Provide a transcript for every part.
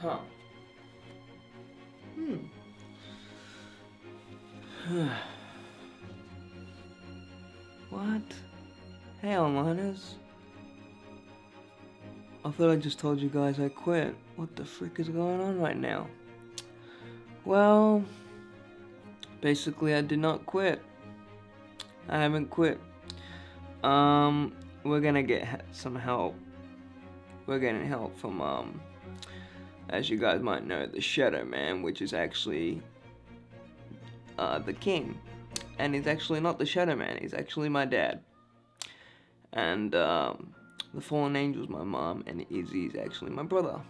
Huh. Hmm. what? Hey, onliners. I thought I just told you guys I quit. What the frick is going on right now? Well, basically I did not quit. I haven't quit. Um, we're gonna get some help. We're getting help from, um, as you guys might know, the Shadow Man, which is actually uh, the king. And he's actually not the Shadow Man, he's actually my dad. And um, the Fallen Angel's my mom, and Izzy's actually my brother.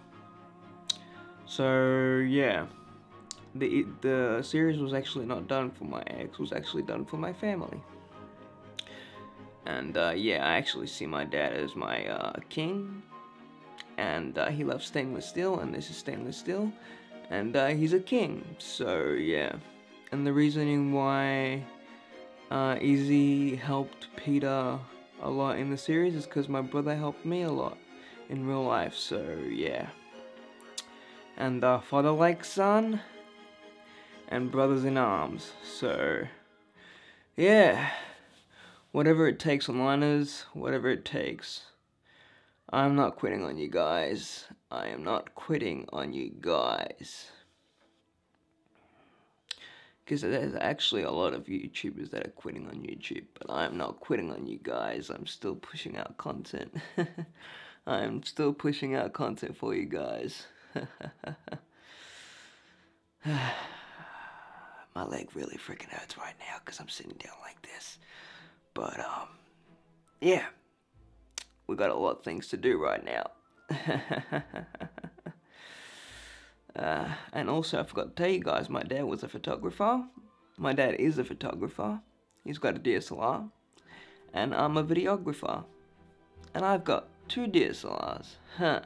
So, yeah. The, the series was actually not done for my ex, was actually done for my family. And uh, yeah, I actually see my dad as my uh, king, and uh, he loves stainless steel, and this is stainless steel, and uh, he's a king. So yeah, and the reasoning why uh, helped Peter a lot in the series is because my brother helped me a lot in real life. So yeah, and uh, father like son, and brothers in arms. So yeah, whatever it takes, onliners, whatever it takes. I'm not quitting on you guys. I am not quitting on you guys. Because there's actually a lot of YouTubers that are quitting on YouTube, but I'm not quitting on you guys. I'm still pushing out content. I'm still pushing out content for you guys. My leg really freaking hurts right now because I'm sitting down like this. But, um, yeah we got a lot of things to do right now. uh, and also, I forgot to tell you guys, my dad was a photographer. My dad is a photographer. He's got a DSLR. And I'm a videographer. And I've got two DSLRs. Huh.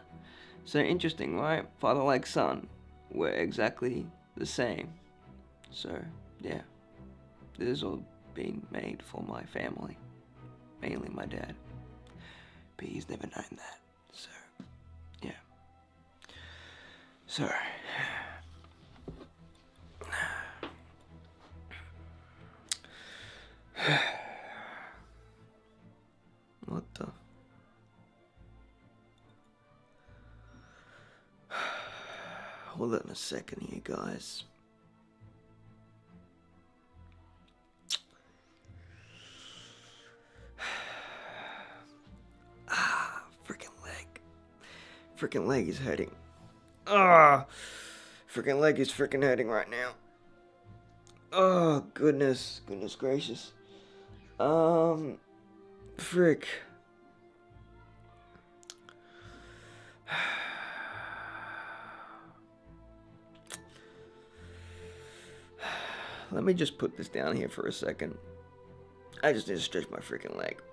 So interesting, right? Father like son. We're exactly the same. So, yeah. This is all being made for my family. Mainly my dad he's never known that. So, yeah. So, what the? Hold on a second here, guys. Freaking leg is hurting. Ah, freaking leg is freaking hurting right now. Oh goodness, goodness gracious. Um, frick. Let me just put this down here for a second. I just need to stretch my freaking leg.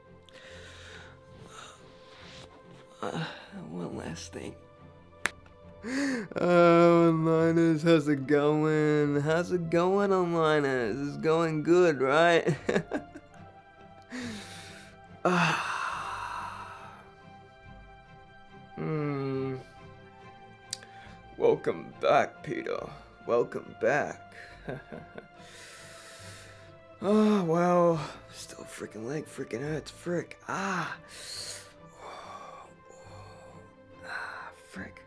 Uh, one last thing. Oh, Linus, how's it going? How's it going Linus? It's going good, right? Hmm. Welcome back, Peter. Welcome back. oh, well, still freaking leg freaking hurts. Frick. Ah. Frick.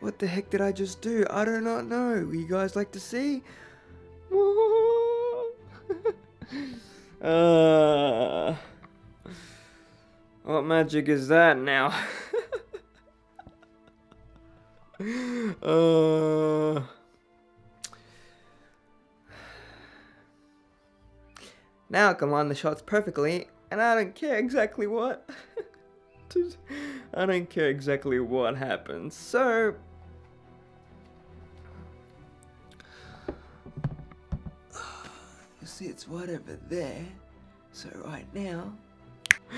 What the heck did I just do? I do not know. You guys like to see? uh, what magic is that now? uh, now I can line the shots perfectly, and I don't care exactly what. I don't care exactly what happens. So, you see, it's whatever there. So right now,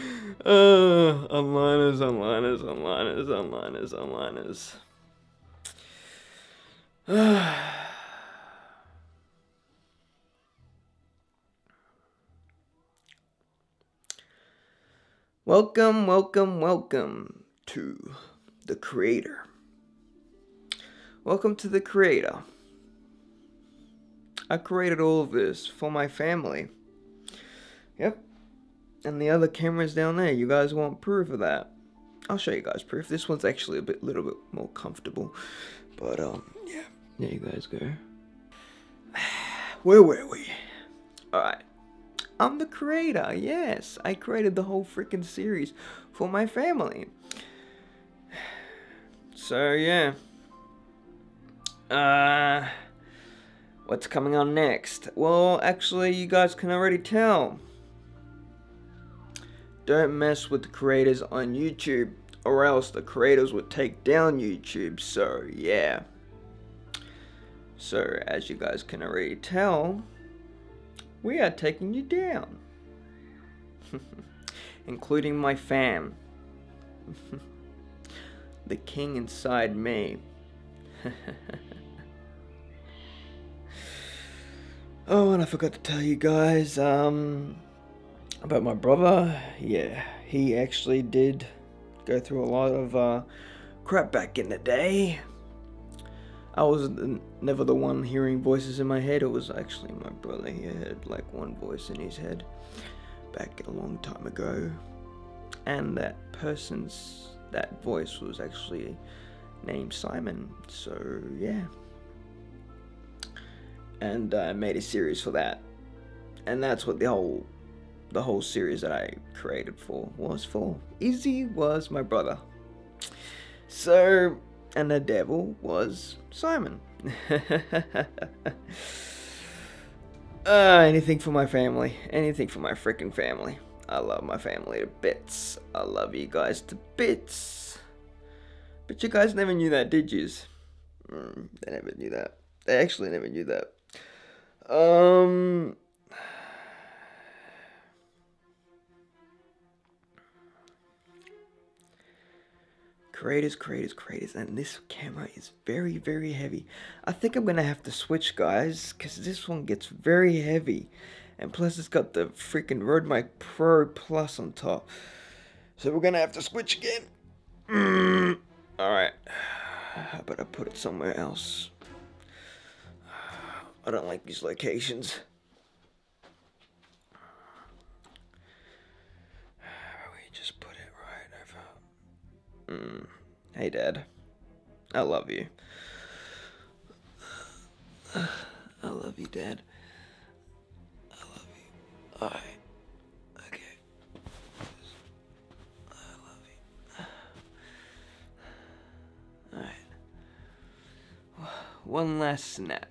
uh, onliners, onliners, onliners, onliners, onliners. welcome, welcome, welcome to the creator. Welcome to the creator. I created all of this for my family. Yep. And the other camera's down there. You guys want proof of that? I'll show you guys proof. This one's actually a bit, little bit more comfortable. But, um, yeah. There you guys go. Where were we? Alright. I'm the creator, yes. I created the whole freaking series for my family. So, yeah. Uh, what's coming on next? Well, actually, you guys can already tell. Don't mess with the creators on YouTube, or else the creators would take down YouTube, so yeah. So, as you guys can already tell, we are taking you down. Including my fam. the king inside me. oh, and I forgot to tell you guys, um, about my brother. Yeah, he actually did go through a lot of, uh, crap back in the day. I was never the one hearing voices in my head. It was actually my brother. He had like one voice in his head back a long time ago. And that person's, that voice was actually named Simon. So, yeah. And I made a series for that. And that's what the whole the whole series that I created for was for. Izzy was my brother. So, and the devil was Simon. uh, anything for my family. Anything for my freaking family. I love my family to bits. I love you guys to bits. But you guys never knew that, did yous? Mm, they never knew that. They actually never knew that. Um, creators, creators, creators, and this camera is very, very heavy. I think I'm gonna have to switch, guys, because this one gets very heavy. And plus, it's got the freaking Rode Mic Pro Plus on top. So we're gonna have to switch again. Mm. Alright. How about I put it somewhere else? I don't like these locations. We just put it right Mm. Hey, Dad. I love you. I love you, Dad. Alright. Okay. I love you. Alright. One last snap.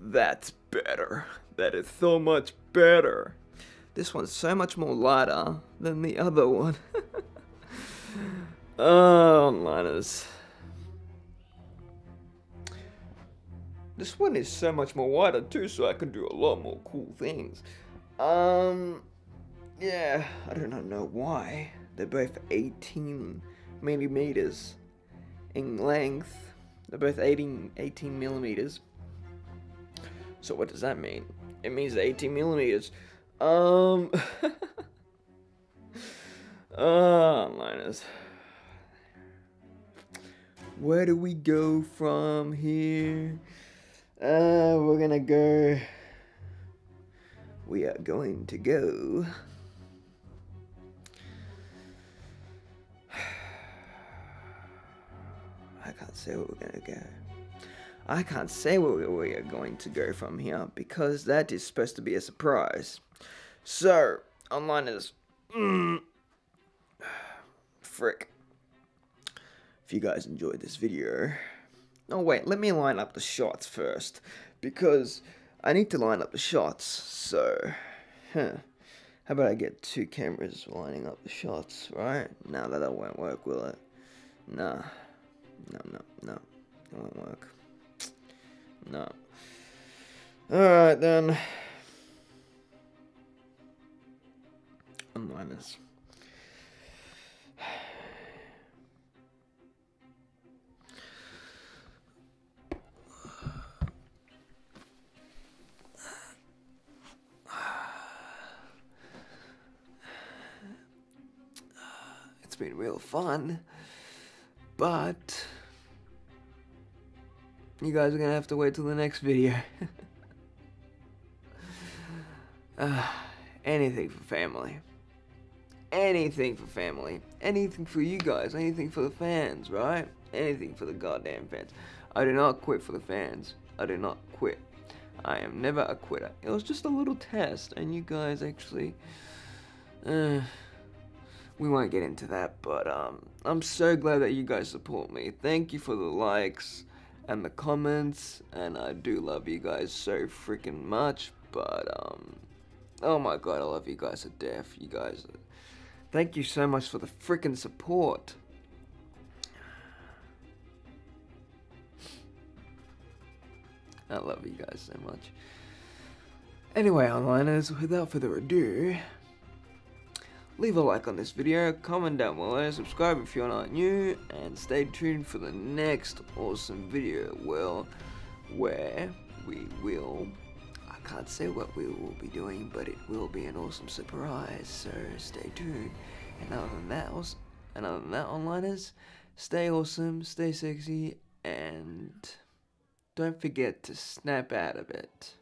That's better. That is so much better. This one's so much more lighter than the other one. Oh, liners. This one is so much more wider too, so I can do a lot more cool things. Um, yeah, I do not know why. They're both 18 millimeters in length. They're both 18, 18 millimeters. So what does that mean? It means 18 millimeters. Um, ah, uh, liners where do we go from here? Uh, we're gonna go. We are going to go. I can't say where we're gonna go. I can't say where we are going to go from here because that is supposed to be a surprise. So, onliners. Mm, frick if you guys enjoyed this video. Oh wait, let me line up the shots first, because I need to line up the shots, so, huh. How about I get two cameras lining up the shots, right? No, that won't work, will it? Nah. No, no, no. It won't work. No. Alright then. Onliners. Been real fun, but you guys are gonna have to wait till the next video. uh, anything for family. Anything for family. Anything for you guys. Anything for the fans, right? Anything for the goddamn fans. I do not quit for the fans. I do not quit. I am never a quitter. It was just a little test, and you guys actually. Uh, we won't get into that, but um, I'm so glad that you guys support me. Thank you for the likes and the comments, and I do love you guys so freaking much. But um, oh my god, I love you guys to death. You guys, thank you so much for the freaking support. I love you guys so much. Anyway, onliners, without further ado, leave a like on this video, comment down below, subscribe if you're not new, and stay tuned for the next awesome video, well, where we will, I can't say what we will be doing, but it will be an awesome surprise, so stay tuned. And other than that, and other than that, onliners, stay awesome, stay sexy, and don't forget to snap out of it.